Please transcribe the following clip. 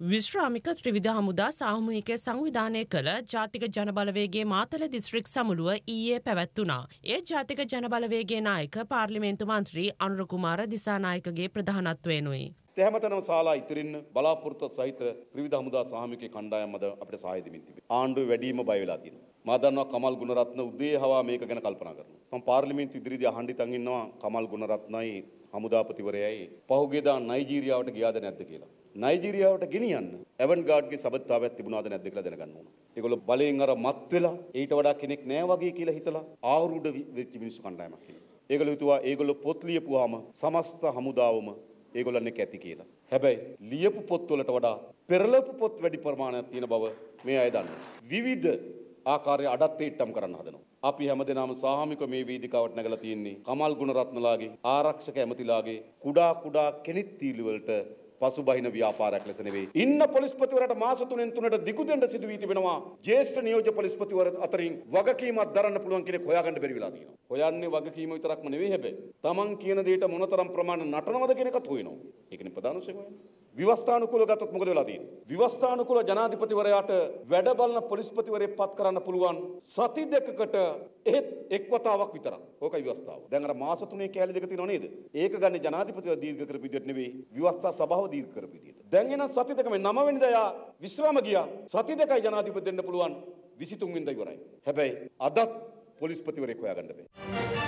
විශ්‍රාමික ත්‍රිවිධ හමුදා සාමූහික සංවිධානය කළ ජාතික ජනබලවේගේ මාතල දිස්ත්‍රික් සමුළුව ඊයේ පැවැත්වුණා. ඒ ජාතික ජනබලවේගේ නායක පාර්ලිමේන්තු මන්ත්‍රී අනුරකුමාර දිසානායකගේ ප්‍රධානත්වයනුයි. තැමතනම ශාලා ඉතිරින්න බලාපොරොත්තු සහිත ත්‍රිවිධ හමුදා සාමිකේ කණ්ඩායම් අද අපිට සහාය දෙමින් තිබේ. ආණ්ඩුව වැඩිම බය වෙලා තියෙනවා. මා දන්නවා කමල් ගුණරත්න උදේ හවා මේක ගැන කල්පනා කරනවා. මම පාර්ලිමේන්තු ඉදිරියේදී අහන්න ඉතින් ඉන්නවා කමල් ගුණරත්නයි හමුදාපතිවරයයි පහුගියදා නයිජීරියාවට ගියාද නැද්ද කියලා. නයිජීරියාවට ගෙනියන්න ඇවන් ගාඩ්ගේ සබත්තාවයක් තිබුණාද නැද්ද කියලා දැනගන්න ඕන. ඒගොල්ලෝ බලයෙන් අර මත් වෙලා ඊට වඩා කෙනෙක් නෑ වගේ කියලා හිතලා ආරුඩ වෙච්ච මිනිස්සු කණ්ඩායමක් කියලා. ඒගොල්ලෝ හිතුවා ඒගොල්ලෝ පොත් ලියපුවාම සමස්ත හමුදාවම ඒගොල්ලන් එක්ක ඇති කියලා. හැබැයි ලියපු පොත්වලට වඩා පෙරලපු පොත් වැඩි ප්‍රමාණයක් තියෙන බව මේ අය දන්නවා. විවිධ ආකාරයේ අඩත් ඒට්ටම් කරන්න හදනවා. අපි හැමදෙනාම සාමික මේ වේදිකාවට නැගලා තියෙන්නේ කමල් ගුණරත්නලාගේ ආරක්ෂක ඇමතිලාගේ කුඩා කුඩා කෙනිත් තීලි වලට පසුබහින ව්‍යාපාරයක් ලෙස නෙවෙයි. ඉන්න පොලිස්පතිවරට මාස 3න් 3ට දිගු දෙන්න සිදු වී තිබෙනවා. ජ්‍යෙෂ්ඨ නියෝජ්‍ය පොලිස්පතිවර අතරින් වගකීමක් දරන්න පුළුවන් කෙනෙක් හොයාගන්න බැරි වෙලා තියෙනවා. හොයන්නේ වගකීම විතරක්ම නෙවෙයි හැබැයි. Taman කියන දෙයට මොනතරම් ප්‍රමාණ නටනවද කියන එකත් හොයනවා. ඒකනේ ප්‍රධාන විෂය හොයන්නේ. විවස්ථානුකූල ගත්තොත් මොකද වෙලා තියෙන්නේ? විවස්ථානුකූල ජනාධිපතිවරයාට වැඩ බලන පොලිස්පතිවරයෙක් පත් කරන්න පුළුවන් සති දෙකකට එහෙත් එක් වතාවක් විතරක්. ඕකයි විවස්ථාව. දැන් අර මාස තුනේ කෑලි දෙක තියෙනව නේද? ඒක ගන්න ජනාධිපතිව දීර්ඝ කරපු විදිහට නෙවෙයි විවස්ථා සභාව දීර්ඝ කරපු විදිහට. දැන් එන සති දෙකම 9 වෙනිදා යා විශ්‍රාම ගියා. සති දෙකයි ජනාධිපති දෙන්න පුළුවන් 23 වෙනිදා ඉවරයි. හැබැයි අදත් පොලිස්පතිවරයෙක් හොයාගන්න බෑ.